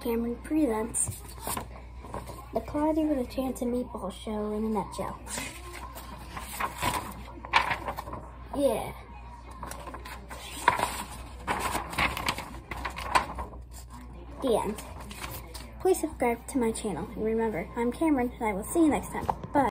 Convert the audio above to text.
Cameron presents the Cloudy with a Chance of Meatball show in a nutshell. Yeah. The end. Please subscribe to my channel. And remember, I'm Cameron, and I will see you next time. Bye.